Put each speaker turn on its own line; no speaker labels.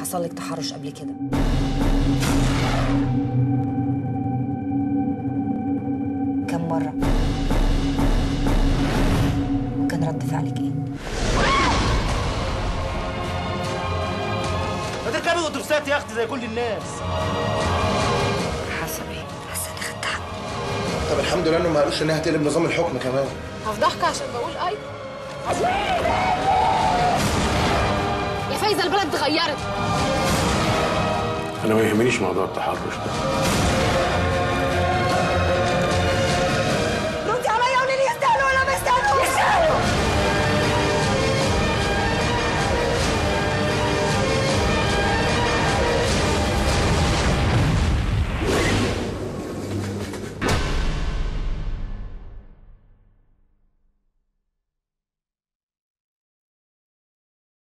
حصل لك تحرش قبل كده. كم مرة؟ وكان رد فعلك إيه؟
ما تركبي اتوبيسات يا أختي زي كل الناس.
طب الحمد لله إنه ما قالوش إنها هتقلب نظام الحكم كمان.
هفضحك عشان بقول أي. يا فايزة البلد اتغيرت.
أنا ما يهمنيش موضوع التحرش ده.